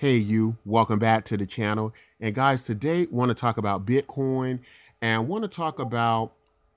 Hey you, welcome back to the channel. And guys, today want to talk about Bitcoin and want to talk about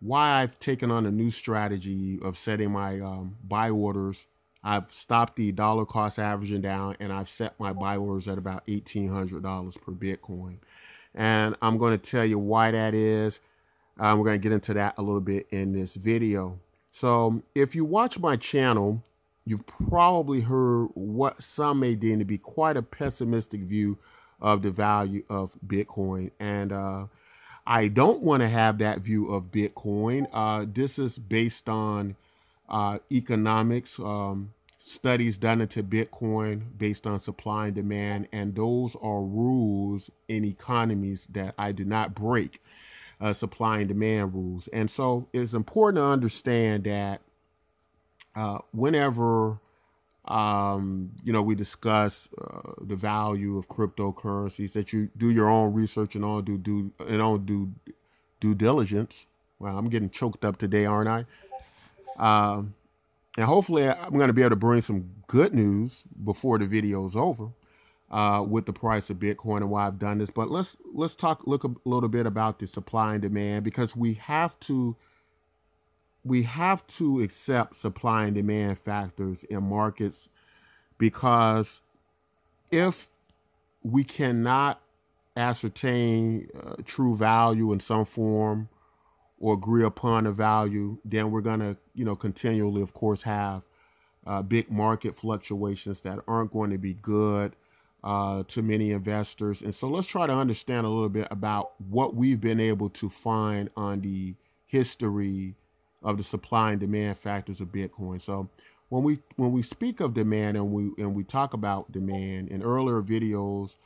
why I've taken on a new strategy of setting my um, buy orders. I've stopped the dollar cost averaging down and I've set my buy orders at about $1,800 per Bitcoin. And I'm going to tell you why that is. Um, we're going to get into that a little bit in this video. So if you watch my channel, you've probably heard what some may deem to be quite a pessimistic view of the value of Bitcoin. And uh, I don't want to have that view of Bitcoin. Uh, this is based on uh, economics, um, studies done into Bitcoin based on supply and demand. And those are rules in economies that I do not break. Uh, supply and demand rules. And so it's important to understand that uh, whenever um, you know we discuss uh, the value of cryptocurrencies, that you do your own research and all do do and all do due diligence. Well, I'm getting choked up today, aren't I? Um, and hopefully, I'm going to be able to bring some good news before the video is over uh, with the price of Bitcoin and why I've done this. But let's let's talk look a little bit about the supply and demand because we have to we have to accept supply and demand factors in markets because if we cannot ascertain uh, true value in some form or agree upon a value, then we're going to, you know, continually, of course, have uh, big market fluctuations that aren't going to be good uh, to many investors. And so let's try to understand a little bit about what we've been able to find on the history of the supply and demand factors of Bitcoin. So when we when we speak of demand and we and we talk about demand in earlier videos,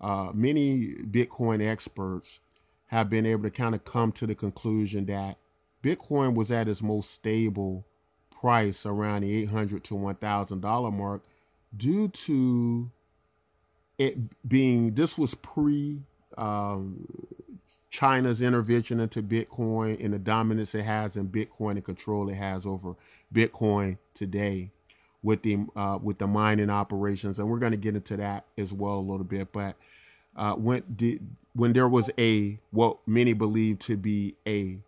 uh, many Bitcoin experts have been able to kind of come to the conclusion that Bitcoin was at its most stable price around the eight hundred to one thousand dollar mark due to it being this was pre um, China's intervention into Bitcoin and the dominance it has in Bitcoin and control it has over Bitcoin today with the uh, with the mining operations, and we're going to get into that as well a little bit. But uh, when did when there was a what many believe to be a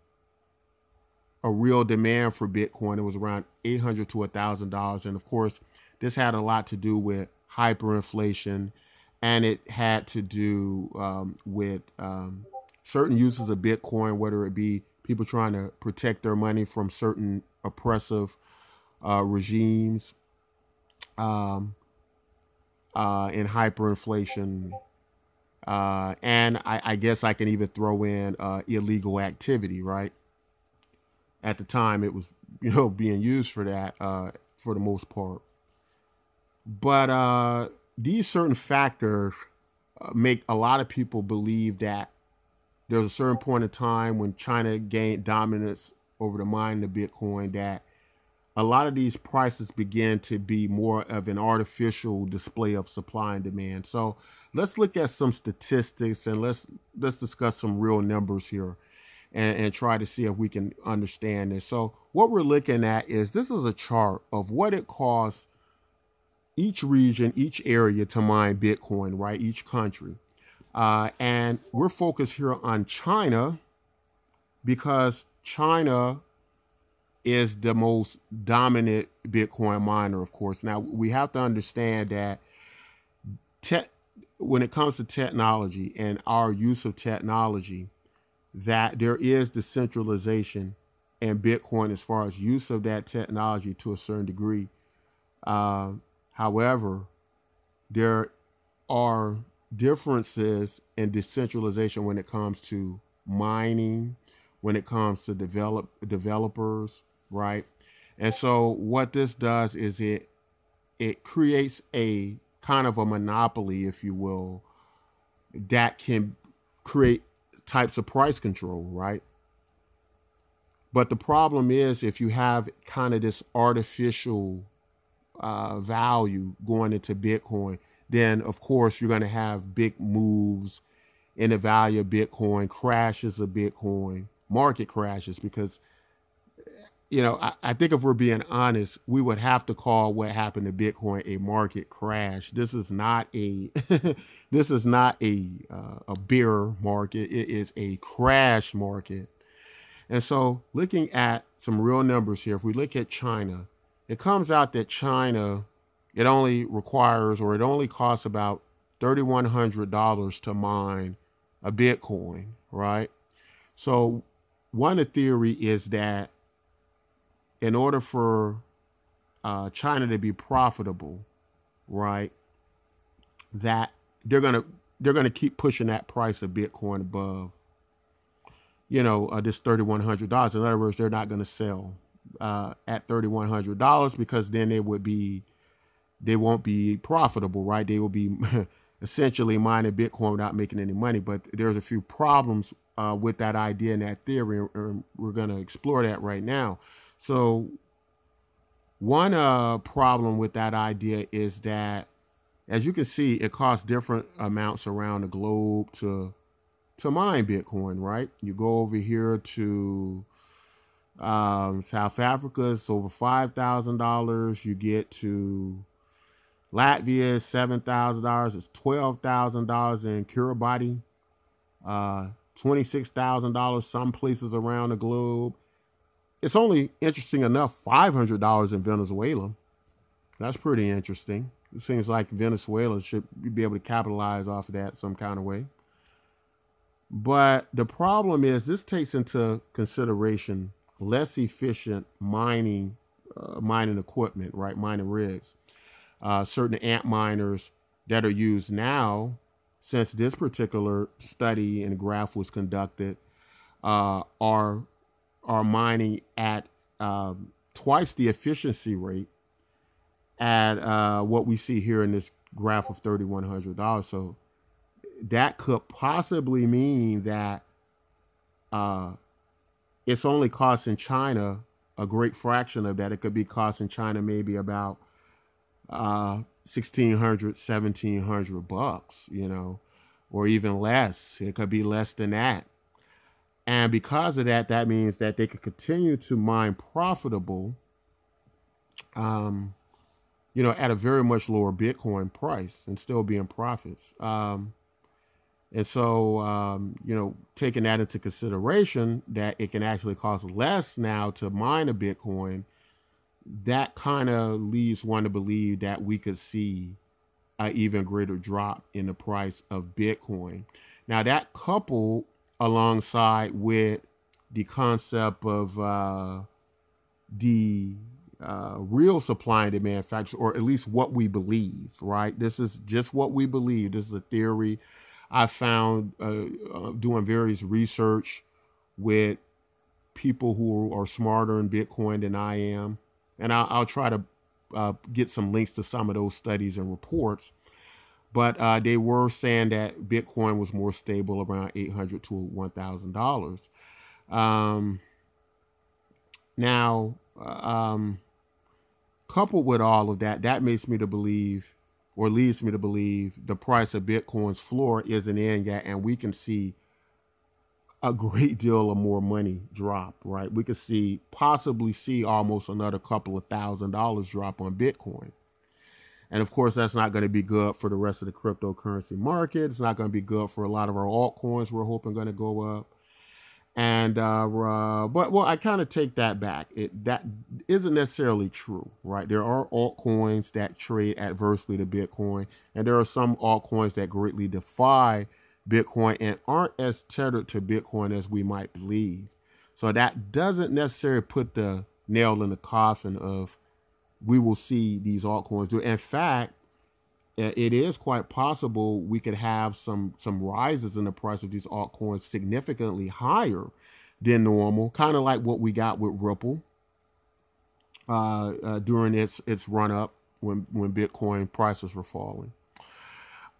a real demand for Bitcoin, it was around eight hundred to thousand dollars, and of course, this had a lot to do with hyperinflation, and it had to do um, with um, certain uses of Bitcoin, whether it be people trying to protect their money from certain oppressive uh, regimes um, uh, hyperinflation. Uh, and I, I, guess I can even throw in uh, illegal activity, right? At the time, it was you know being used for that uh, for the most part. But uh, these certain factors make a lot of people believe that there was a certain point in time when China gained dominance over the mining of Bitcoin that a lot of these prices began to be more of an artificial display of supply and demand. So let's look at some statistics and let's let's discuss some real numbers here and, and try to see if we can understand this. So what we're looking at is this is a chart of what it costs each region, each area to mine Bitcoin, right? Each country. Uh, and we're focused here on China because China is the most dominant Bitcoin miner, of course. Now, we have to understand that te- when it comes to technology and our use of technology, that there is decentralization and Bitcoin as far as use of that technology to a certain degree. Uh, however, there are differences in decentralization when it comes to mining, when it comes to develop developers, right? And so what this does is it it creates a kind of a monopoly, if you will, that can create types of price control, right? But the problem is if you have kind of this artificial uh, value going into Bitcoin, then of course you're going to have big moves in the value of Bitcoin, crashes of Bitcoin, market crashes, because you know, I, I, think if we're being honest, we would have to call what happened to Bitcoin a market crash. This is not a this is not a uh, a bear market. It is a crash market. And so, looking at some real numbers here, if we look at China, it comes out that China it only requires or it only costs about thirty one hundred dollars to mine a Bitcoin, right? So, one theory is that in order for uh, China to be profitable, right, that they're gonna they're gonna keep pushing that price of Bitcoin above, you know, uh, this thirty one hundred dollars. In other words, they're not gonna sell uh, at thirty one hundred dollars because then they would be they won't be profitable, right? They will be essentially mining Bitcoin without making any money. But there's a few problems uh, with that idea and that theory, and we're going to explore that right now. So one uh, problem with that idea is that, as you can see, it costs different amounts around the globe to to mine Bitcoin. Right? You go over here to um, South Africa, it's over five thousand dollars. You get to Latvia, is seven thousand dollars. It's twelve thousand dollars in Kiribati. Uh, twenty six thousand dollars some places around the globe. It's only interesting enough $500 in Venezuela. That's pretty interesting. It seems like Venezuela should be able to capitalize off of that some kind of way. But the problem is this takes into consideration less efficient mining uh, mining equipment, right? Mining rigs. Uh, certain Antminers that are used now, since this particular study and graph was conducted, uh, are are mining at um, twice the efficiency rate at uh, what we see here in this graph of $3,100. So that could possibly mean that uh, it's only costing China a great fraction of that. It could be costing China maybe about uh, 1600 1700 bucks, you know, or even less. It could be less than that. And because of that, that means that they could continue to mine profitable, um, you know, at a very much lower Bitcoin price and still be in profits. Um, and so, um, you know, taking that into consideration, that it can actually cost less now to mine a Bitcoin, that kind of leads one to believe that we could see an even greater drop in the price of Bitcoin. Now, that coupled alongside with the concept of uh, the uh, real supply and demand factors, or at least what we believe, right? This is just what we believe. This is a theory I found uh, uh, doing various research with people who are smarter in Bitcoin than I am. And I'll, I'll try to uh, get some links to some of those studies and reports but uh, they were saying that Bitcoin was more stable around eight hundred to one thousand um, dollars. Now, um, coupled with all of that, that makes me to believe, or leads me to believe, the price of Bitcoin's floor isn't in yet, and we can see a great deal of more money drop. Right, we could see possibly see almost another couple of thousand dollars drop on Bitcoin. And of course, that's not going to be good for the rest of the cryptocurrency market. It's not going to be good for a lot of our altcoins we're hoping going to go up. And uh, uh, but well, I kind of take that back. It that isn't necessarily true, right? There are altcoins that trade adversely to Bitcoin, and there are some altcoins that greatly defy Bitcoin and aren't as tethered to Bitcoin as we might believe. So that doesn't necessarily put the nail in the coffin of we will see these altcoins do. In fact, it is quite possible we could have some some rises in the price of these altcoins significantly higher than normal, kind of like what we got with Ripple uh, uh, during its its run up when when Bitcoin prices were falling.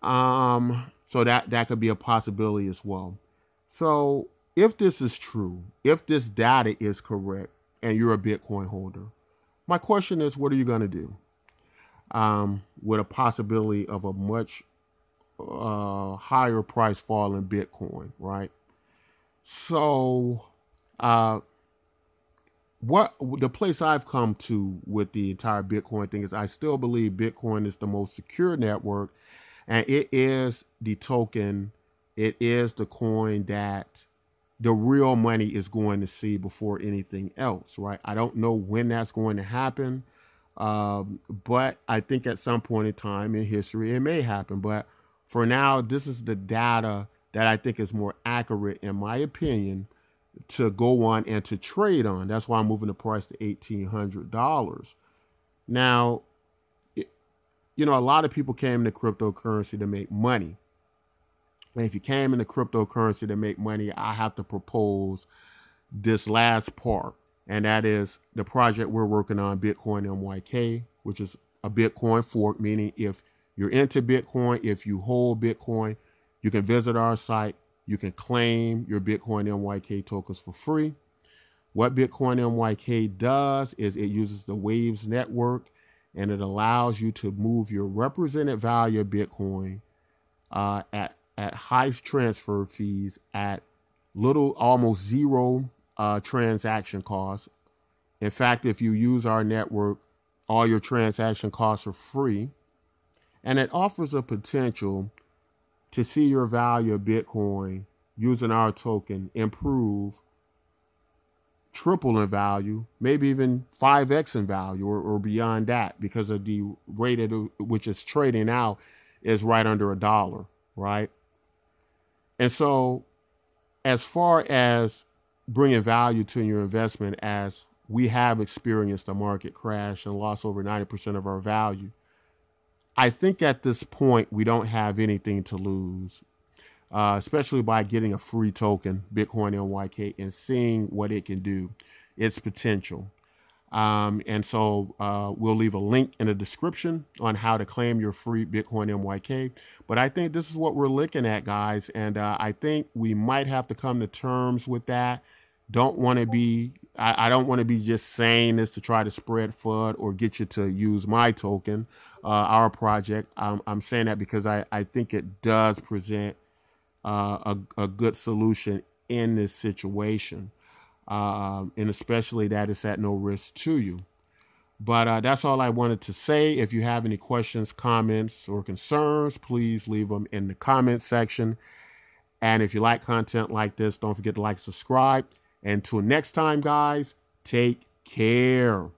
Um, so that that could be a possibility as well. So if this is true, if this data is correct, and you're a Bitcoin holder, my question is, what are you going to do um, with a possibility of a much uh, higher price fall in Bitcoin, right? So, uh, what the place I've come to with the entire Bitcoin thing is I still believe Bitcoin is the most secure network and it is the token, it is the coin that the real money is going to see before anything else, right? I don't know when that's going to happen, um, but I think at some point in time in history it may happen. But for now, this is the data that I think is more accurate, in my opinion, to go on and to trade on. That's why I'm moving the price to $1,800. Now, you know, a lot of people came into cryptocurrency to make money. And if you came into cryptocurrency to make money, I have to propose this last part. And that is the project we're working on, Bitcoin MYK, which is a Bitcoin fork, meaning if you're into Bitcoin, if you hold Bitcoin, you can visit our site, you can claim your Bitcoin MYK tokens for free. What Bitcoin MYK does is it uses the Waves network and it allows you to move your represented value of Bitcoin uh, at, at high transfer fees at little, almost zero uh, transaction costs. In fact, if you use our network, all your transaction costs are free. And it offers a potential to see your value of Bitcoin using our token improve triple in value, maybe even 5x in value or, or beyond that because of the rate at which it's trading now is right under a dollar, right? And so, as far as bringing value to your investment, as we have experienced a market crash and lost over 90% of our value, I think at this point we don't have anything to lose, uh, especially by getting a free token, Bitcoin MYK, and seeing what it can do, its potential. Um, and so uh, we'll leave a link in the description on how to claim your free Bitcoin MYK. But I think this is what we're looking at, guys. And uh, I think we might have to come to terms with that. Don't want to be I, I don't want to be just saying this to try to spread FUD or get you to use my token, uh, our project. I'm, I'm saying that because I, I think it does present uh, a, a good solution in this situation. Uh, and especially that it's at no risk to you. But uh, that's all I wanted to say. If you have any questions, comments, or concerns, please leave them in the comment section. And if you like content like this, don't forget to like, subscribe. Until next time, guys, take care.